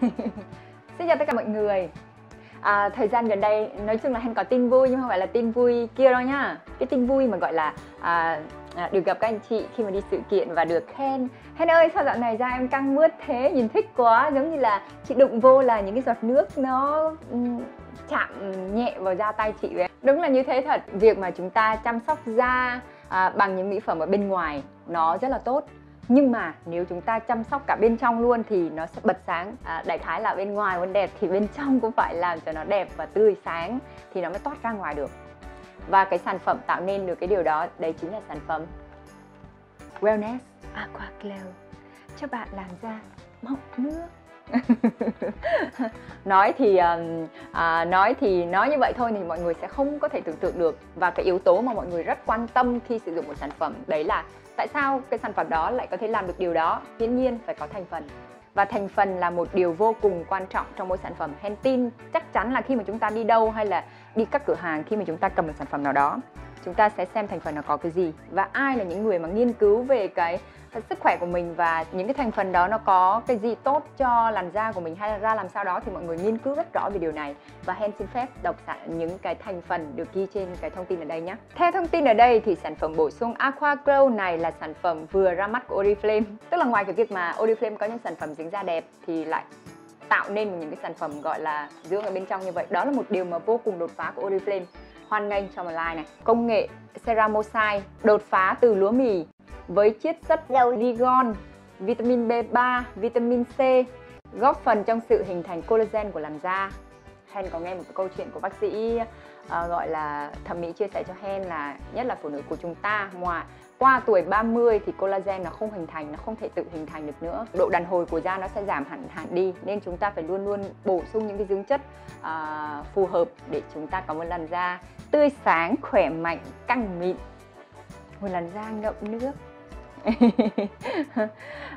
Xin chào tất cả mọi người. À, Thời gian gần đây nói chung là Hen có tin vui nhưng không phải là tin vui kia đâu nhá. Cái tin vui mà gọi là à, à, được gặp các anh chị khi mà đi sự kiện và được khen. Hen ơi sao dạo này da em căng mướt thế? Nhìn thích quá giống như là chị đụng vô là những cái giọt nước nó um, chạm nhẹ vào da tay chị vậy. Đúng là như thế thật. Việc mà chúng ta chăm sóc da à, bằng những mỹ phẩm ở bên ngoài nó rất là tốt nhưng mà nếu chúng ta chăm sóc cả bên trong luôn thì nó sẽ bật sáng. À, đại khái là bên ngoài vẫn đẹp thì bên trong cũng phải làm cho nó đẹp và tươi sáng thì nó mới toát ra ngoài được. Và cái sản phẩm tạo nên được cái điều đó đấy chính là sản phẩm Wellness Aqua Glow. Cho bạn làm da mọng nước. Nói thì à, nói thì nói như vậy thôi thì mọi người sẽ không có thể tưởng tượng được. Và cái yếu tố mà mọi người rất quan tâm khi sử dụng một sản phẩm đấy là tại sao cái sản phẩm đó lại có thể làm được điều đó? Hiển nhiên phải có thành phần. Và thành phần là một điều vô cùng quan trọng trong mỗi sản phẩm. Hen tin chắc chắn là khi mà chúng ta đi đâu hay là đi các cửa hàng khi mà chúng ta cầm một sản phẩm nào đó chúng ta sẽ xem thành phần nó có cái gì và ai là những người mà nghiên cứu về cái à, sức khỏe của mình và những cái thành phần đó nó có cái gì tốt cho làn da của mình hay là ra làm sao đó thì mọi người nghiên cứu rất rõ về điều này và Hen xin phép đọc sản những cái thành phần được ghi trên cái thông tin ở đây nhé. Theo thông tin ở đây thì sản phẩm bổ sung Aqua Glow này là sản phẩm vừa ra mắt của Oriflame. Tức là ngoài cái việc mà Oriflame có những sản phẩm dính da đẹp thì lại tạo nên những cái sản phẩm gọi là dưỡng ở bên trong như vậy. Đó là một điều mà vô cùng đột phá của Oriflame. Hoan nghênh cho một like này. Công nghệ ceramosite đột phá từ lúa mì với chiết xuất dầu ligon vitamin B3 vitamin C góp phần trong sự hình thành collagen của làn da. Hen có nghe một câu chuyện của bác sĩ uh, gọi là thẩm mỹ chia sẻ cho Hen là nhất là phụ nữ của chúng ta ngoài qua tuổi 30 thì collagen nó không hình thành, nó không thể tự hình thành được nữa. Độ đàn hồi của da nó sẽ giảm hẳn hẳn đi nên chúng ta phải luôn luôn bổ sung những cái dưỡng chất uh, phù hợp để chúng ta có một làn da tươi sáng, khỏe mạnh, căng mịn. Một làn da ngậm nước.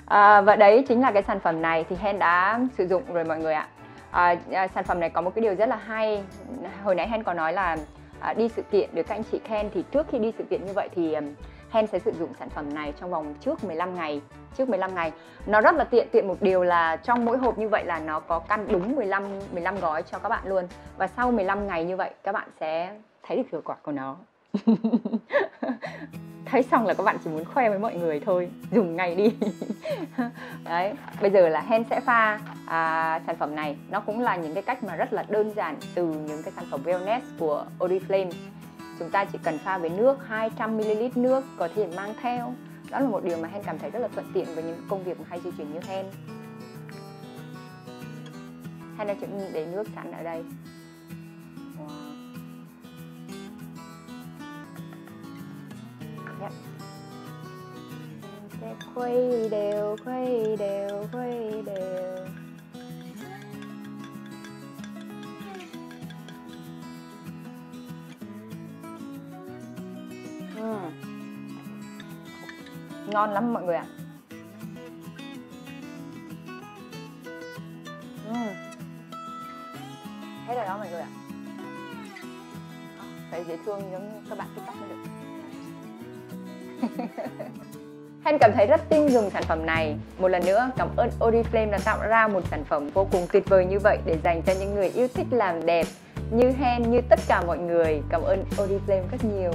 à, và đấy chính là cái sản phẩm này thì Hen đã sử dụng rồi mọi người ạ. À, à, sản phẩm này có một cái điều rất là hay. Hồi nãy Hen có nói là à, đi sự kiện được các anh chị khen thì trước khi đi sự kiện như vậy thì Hen sẽ sử dụng sản phẩm này trong vòng trước 15 ngày. Trước 15 ngày. Nó rất là tiện tiện một điều là trong mỗi hộp như vậy là nó có căn đúng 15 15 gói cho các bạn luôn. Và sau 15 ngày như vậy các bạn sẽ thấy được hiệu quả của nó. Thấy xong là các bạn chỉ muốn khoe với mọi người thôi. Dùng ngay đi. Đấy bây giờ là hen sẽ pha à, sản phẩm này. Nó cũng là những cái cách mà rất là đơn giản từ những cái sản phẩm wellness của Oriflame chúng ta chỉ cần pha với nước 200ml nước có thể mang theo. Đó là một điều mà Hen cảm thấy rất là thuận tiện với những công việc mà hay di chuyển như Hen. Hen đã chuẩn để nước sẵn ở đây. Dạ. Wow. sẽ khuấy đều khuấy đều khuấy ngon lắm mọi người ạ à. uhm. hết rồi đó mọi người ạ phải dễ thương giống như các bạn tiktok mới được Hen cảm thấy rất tin dùng sản phẩm này. Một lần nữa, cảm ơn Oriflame đã tạo ra một sản phẩm vô cùng tuyệt vời như vậy để dành cho những người yêu thích làm đẹp như Hen, như tất cả mọi người. Cảm ơn Oriflame rất nhiều.